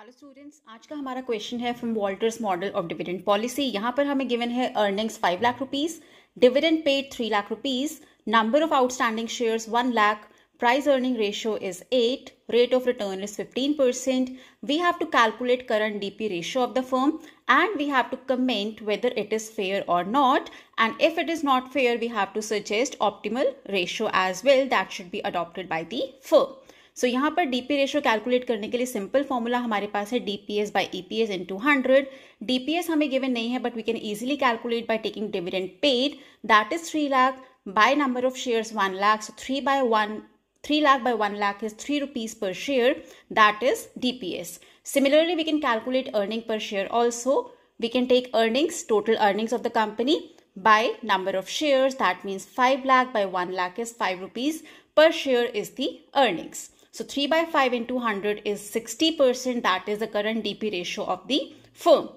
Hello students, आज का हमारा क्वेश्चन है from Walter's model of dividend policy यहाँ पर हमें गिवन है earnings five lakh rupees dividend paid three lakh rupees number of outstanding share one lakh price earning ratio is eight rate of return is fifteen percent we have to calculate current DP ratio of the firm and we have to comment whether it is fair और not and if it is not fair we have to suggest optimal ratio as well that should be adopted by the firm so so, यहाँ पर D P ratio calculate करने के लिए simple formula हमारे पास है D P S by E P S into hundred D P S हमें given नहीं है but we can easily calculate by taking dividend paid that is three lakh by number of share one lakh three by one three lakh by one lakh is three rupees per share that is D P S similarly we can calculate earning per share also we can take earnings total earnings of the company by number of share that means five lakh by one lakh is five rupees per share is the earnings So 3 by 5 into 100 is 60%. That is the current DP ratio of the firm.